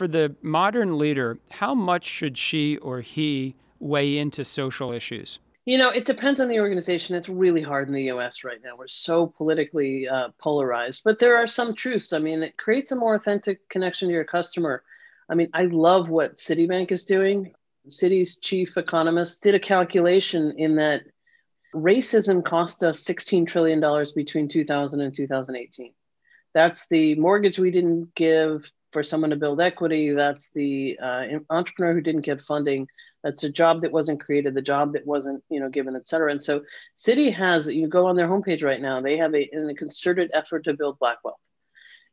for the modern leader, how much should she or he weigh into social issues? You know, it depends on the organization. It's really hard in the US right now. We're so politically uh, polarized, but there are some truths. I mean, it creates a more authentic connection to your customer. I mean, I love what Citibank is doing. Citi's chief economist did a calculation in that racism cost us $16 trillion between 2000 and 2018. That's the mortgage we didn't give for someone to build equity. That's the uh, entrepreneur who didn't get funding. That's a job that wasn't created, the job that wasn't, you know, given, et cetera. And so Citi has, you go on their homepage right now, they have a, in a concerted effort to build Black wealth.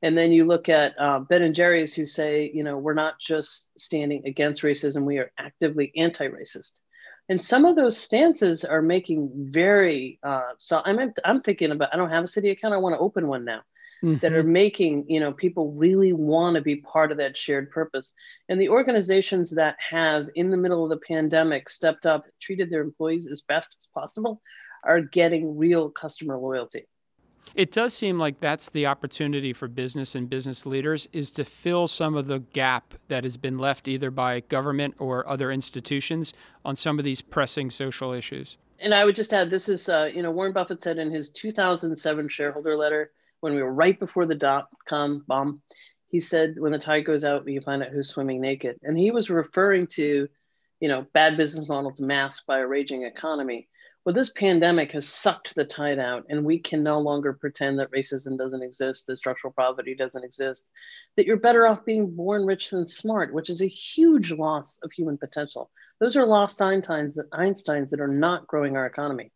And then you look at uh, Ben and Jerry's who say, you know, we're not just standing against racism, we are actively anti-racist. And some of those stances are making very, uh, so I'm, I'm thinking about, I don't have a Citi account, I want to open one now mm-hmm. that are making you know people really want to be part of that shared purpose and the organizations that have in the middle of the pandemic stepped up treated their employees as best as possible are getting real customer loyalty it does seem like that's the opportunity for business and business leaders is to fill some of the gap that has been left either by government or other institutions on some of these pressing social issues. And I would just add, this is, uh, you know, Warren Buffett said in his 2007 shareholder letter, when we were right before the dot com bomb, he said, when the tide goes out, you find out who's swimming naked. And he was referring to, you know, bad business model to mask by a raging economy. Well, this pandemic has sucked the tide out, and we can no longer pretend that racism doesn't exist, that structural poverty doesn't exist, that you're better off being born rich than smart, which is a huge loss of human potential. Those are lost Einsteins that Einsteins that are not growing our economy.